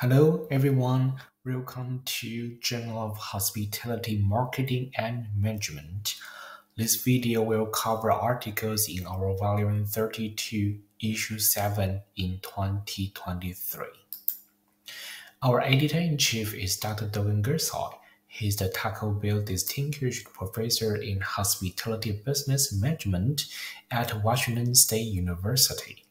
Hello everyone, welcome to Journal of Hospitality Marketing and Management. This video will cover articles in our volume 32, issue 7 in 2023. Our editor-in-chief is Dr. Dogan Gursoy. He is the Taco Bell Distinguished Professor in Hospitality Business Management at Washington State University.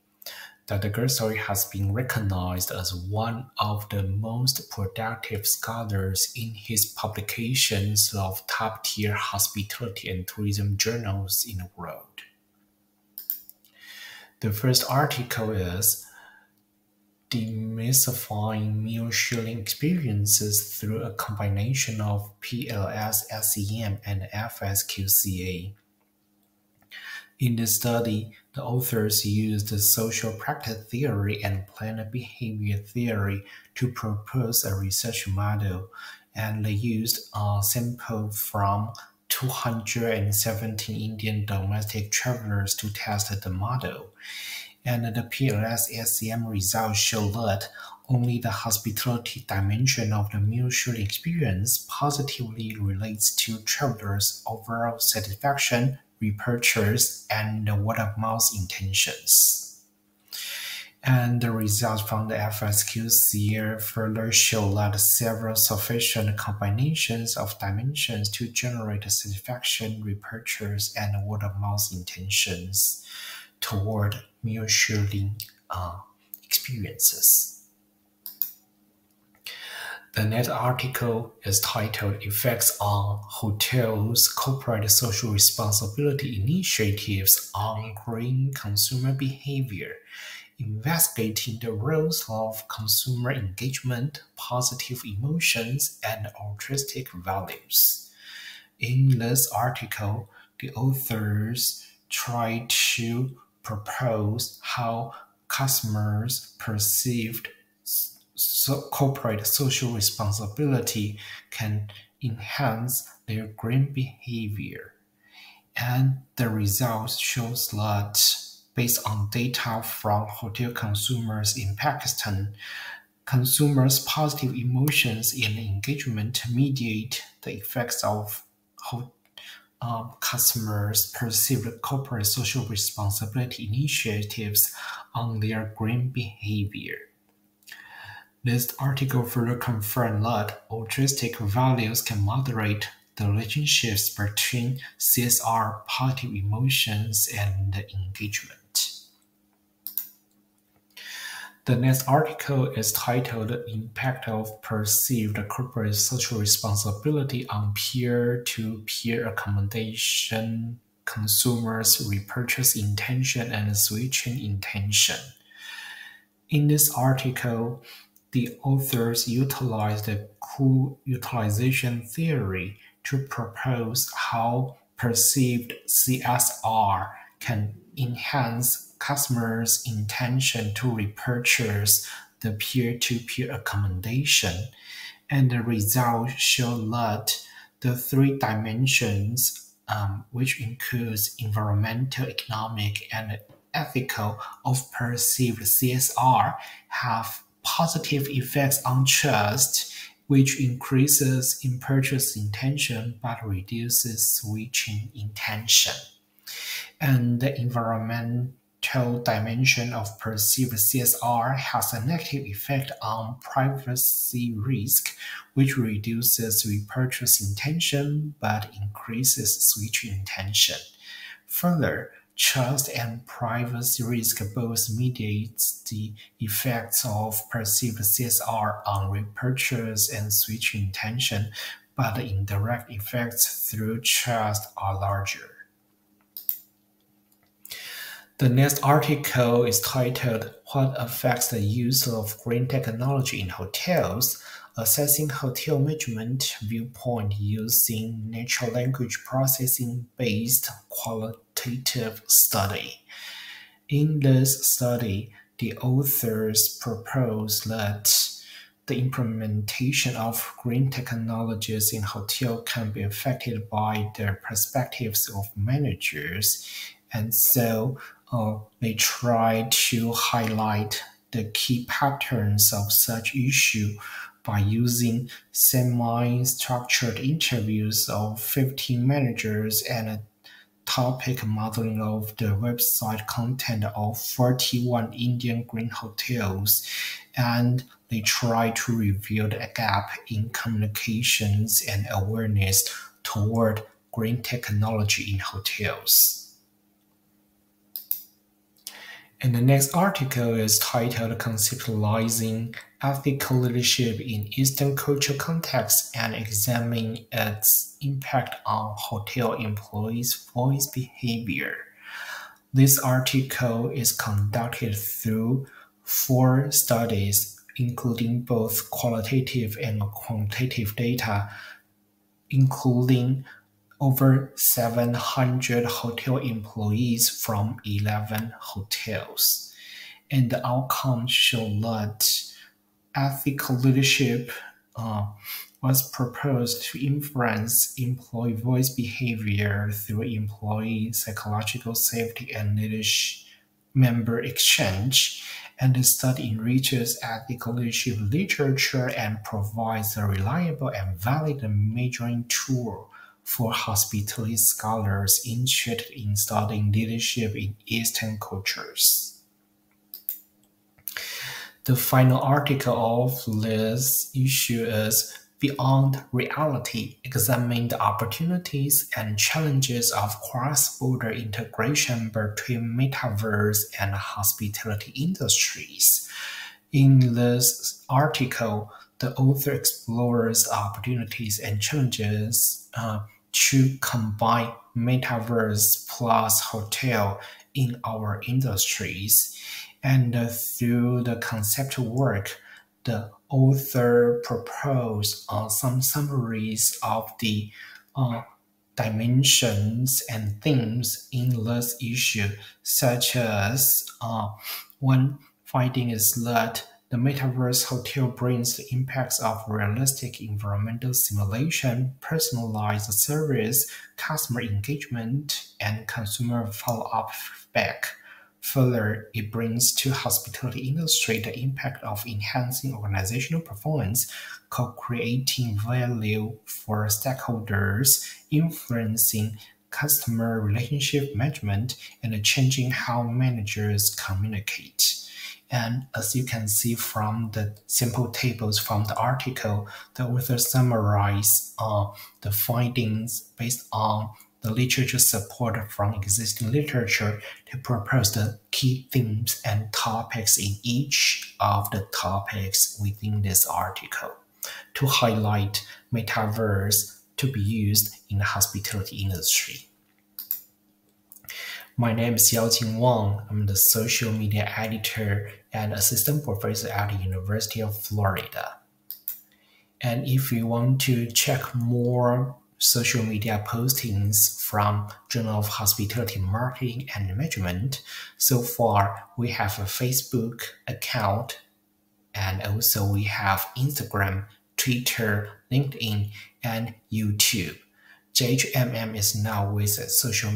Dr. Gursoy has been recognized as one of the most productive scholars in his publications of top-tier hospitality and tourism journals in the world. The first article is demystifying meal sharing experiences through a combination of PLS SEM and FSQCA. In the study, the authors used social practice theory and planned behavior theory to propose a research model, and they used a sample from 217 Indian domestic travelers to test the model. And the PLS SEM results show that only the hospitality dimension of the mutual experience positively relates to travelers' overall satisfaction repurchase, and the word-of-mouth intentions. And the results from the FSQCA further show that several sufficient combinations of dimensions to generate satisfaction, repurchase, and word-of-mouth intentions toward sharing uh, experiences. The next article is titled Effects on Hotels' Corporate Social Responsibility Initiatives on Green Consumer Behavior, investigating the roles of consumer engagement, positive emotions, and altruistic values. In this article, the authors try to propose how customers perceived so corporate social responsibility can enhance their green behavior. And the results shows that based on data from hotel consumers in Pakistan, consumers' positive emotions and engagement mediate the effects of um, customers' perceived corporate social responsibility initiatives on their green behavior. This article further confirmed that altruistic values can moderate the relationships between CSR positive emotions and engagement. The next article is titled Impact of Perceived Corporate Social Responsibility on Peer-to-Peer Accommodation Consumers' Repurchase Intention and Switching Intention. In this article, the authors utilized the cue utilization theory to propose how perceived CSR can enhance customers' intention to repurchase the peer-to-peer accommodation, and the results show that the three dimensions, um, which includes environmental, economic, and ethical of perceived CSR, have positive effects on trust, which increases in purchase intention but reduces switching intention. And the environmental dimension of perceived CSR has a negative effect on privacy risk, which reduces repurchase intention but increases switching intention. Further, Trust and privacy risk both mediates the effects of perceived CSR on repurchase and switch intention, but the indirect effects through trust are larger. The next article is titled What Affects the Use of Green Technology in Hotels? Assessing Hotel Management Viewpoint Using Natural Language Processing Based qualitative study. In this study, the authors propose that the implementation of green technologies in hotel can be affected by the perspectives of managers, and so uh, they try to highlight the key patterns of such issue by using semi-structured interviews of 15 managers and a topic modeling of the website content of 41 Indian green hotels and they try to reveal the gap in communications and awareness toward green technology in hotels. And the next article is titled Conceptualizing Ethical Leadership in Eastern Cultural Contexts and Examining its Impact on Hotel Employees' Voice Behavior. This article is conducted through four studies, including both qualitative and quantitative data, including over seven hundred hotel employees from eleven hotels, and the outcome showed that ethical leadership uh, was proposed to influence employee voice behavior through employee psychological safety and leadership member exchange. And the study enriches ethical leadership literature and provides a reliable and valid measuring tool for hospitality scholars interested in studying leadership in Eastern cultures. The final article of this issue is Beyond Reality, examining the opportunities and challenges of cross-border integration between metaverse and hospitality industries. In this article, the author explores opportunities and challenges uh, to combine metaverse plus hotel in our industries. And uh, through the conceptual work, the author proposed uh, some summaries of the uh, dimensions and themes in this issue, such as uh, one finding is that the Metaverse Hotel brings the impacts of realistic environmental simulation, personalized service, customer engagement, and consumer follow-up feedback. Further, it brings to hospitality industry the impact of enhancing organizational performance, co-creating value for stakeholders, influencing customer relationship management, and changing how managers communicate. And as you can see from the simple tables from the article, the author summarized uh, the findings based on the literature support from existing literature to propose the key themes and topics in each of the topics within this article to highlight metaverse to be used in the hospitality industry. My name is Xiaojing Wang. I'm the social media editor and assistant professor at the University of Florida. And if you want to check more social media postings from Journal of Hospitality Marketing and Management, so far we have a Facebook account and also we have Instagram, Twitter, LinkedIn, and YouTube. JHMM is now with social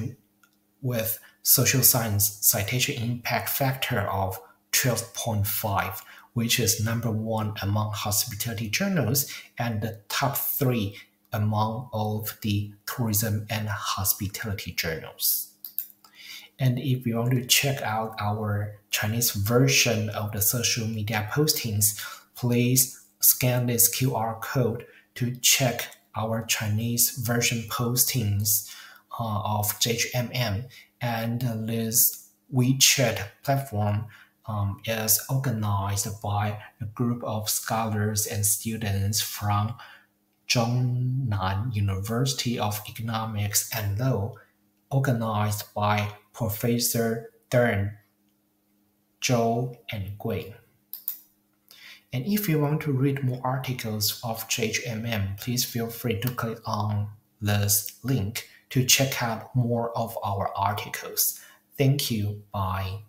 with social science citation impact factor of 12.5, which is number one among hospitality journals and the top three among all of the tourism and hospitality journals. And if you want to check out our Chinese version of the social media postings, please scan this QR code to check our Chinese version postings uh, of JHMM and this WeChat platform um, is organized by a group of scholars and students from Zhongnan University of Economics and Law, organized by Professor Dern, Zhou, and Gui. And if you want to read more articles of JHMM, please feel free to click on this link to check out more of our articles. Thank you. Bye.